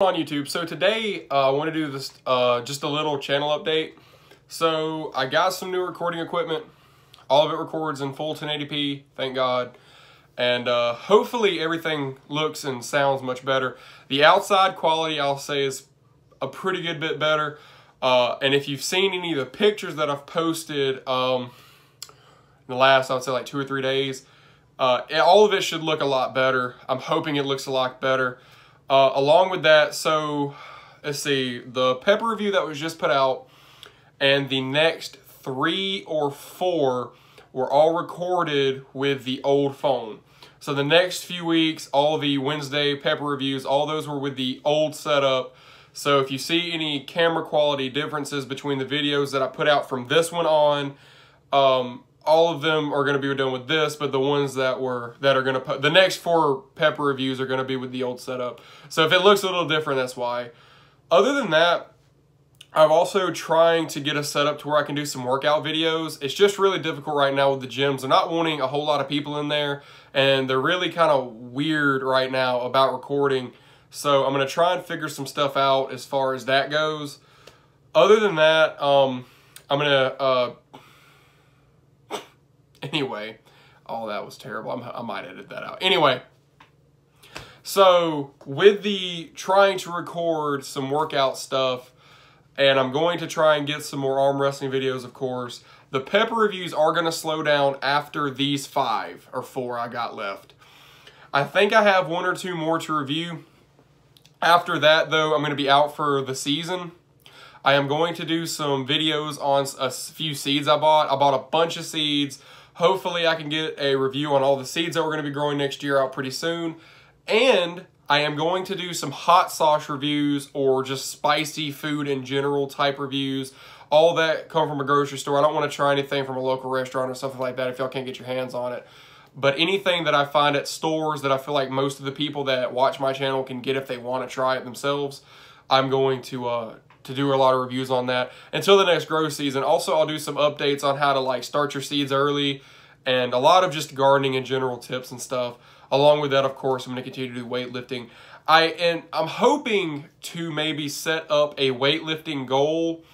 on YouTube. So today uh, I want to do this uh, just a little channel update. So I got some new recording equipment. All of it records in full 1080p, thank God. And uh, hopefully everything looks and sounds much better. The outside quality I'll say is a pretty good bit better. Uh, and if you've seen any of the pictures that I've posted um, in the last, I would say like two or three days, uh, all of it should look a lot better. I'm hoping it looks a lot better. Uh, along with that, so let's see, the pepper review that was just put out and the next three or four were all recorded with the old phone. So the next few weeks, all the Wednesday pepper reviews, all those were with the old setup. So if you see any camera quality differences between the videos that I put out from this one on, um, all of them are going to be done with this, but the ones that were that are going to put the next four pepper reviews are going to be with the old setup. So if it looks a little different, that's why. Other than that, I'm also trying to get a setup to where I can do some workout videos. It's just really difficult right now with the gyms. They're not wanting a whole lot of people in there, and they're really kind of weird right now about recording. So I'm going to try and figure some stuff out as far as that goes. Other than that, um, I'm going to... Uh, Anyway, oh, that was terrible. I'm, i might edit that out. Anyway, so with the trying to record some workout stuff, and I'm going to try and get some more arm wrestling videos, of course, the pepper reviews are going to slow down after these five or four I got left. I think I have one or two more to review. After that, though, I'm going to be out for the season. I am going to do some videos on a few seeds I bought. I bought a bunch of seeds Hopefully I can get a review on all the seeds that we're going to be growing next year out pretty soon. And I am going to do some hot sauce reviews or just spicy food in general type reviews. All that come from a grocery store. I don't want to try anything from a local restaurant or something like that if y'all can't get your hands on it. But anything that I find at stores that I feel like most of the people that watch my channel can get if they want to try it themselves, I'm going to uh, to do a lot of reviews on that until the next grow season. Also, I'll do some updates on how to like start your seeds early and a lot of just gardening and general tips and stuff. Along with that, of course, I'm going to continue to do weightlifting. I and I'm hoping to maybe set up a weightlifting goal,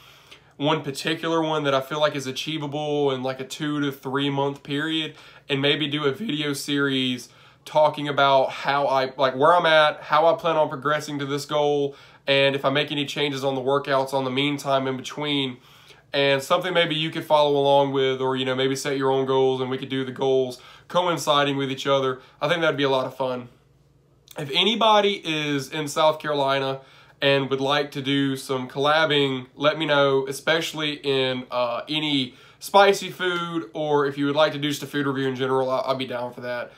one particular one that I feel like is achievable in like a two to three month period, and maybe do a video series talking about how I like where I'm at, how I plan on progressing to this goal, and if I make any changes on the workouts on the meantime in between, and something maybe you could follow along with, or you know, maybe set your own goals and we could do the goals coinciding with each other. I think that'd be a lot of fun. If anybody is in South Carolina and would like to do some collabing, let me know, especially in uh, any spicy food, or if you would like to do just a food review in general, I'll, I'll be down for that.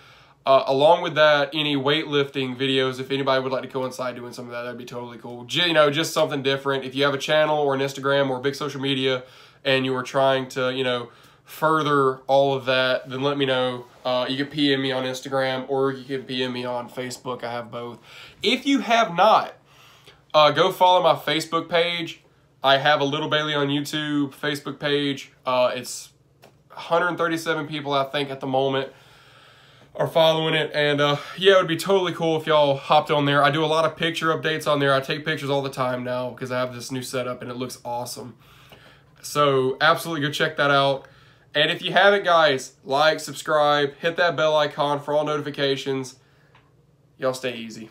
Uh, along with that, any weightlifting videos, if anybody would like to coincide doing some of that, that'd be totally cool. you know, just something different. If you have a channel or an Instagram or big social media and you are trying to, you know, further all of that, then let me know. Uh, you can PM me on Instagram or you can PM me on Facebook. I have both. If you have not, uh, go follow my Facebook page. I have a Little Bailey on YouTube Facebook page. Uh, it's 137 people, I think, at the moment are following it. And uh, yeah, it would be totally cool if y'all hopped on there. I do a lot of picture updates on there. I take pictures all the time now because I have this new setup and it looks awesome. So absolutely go check that out. And if you haven't, guys, like, subscribe, hit that bell icon for all notifications. Y'all stay easy.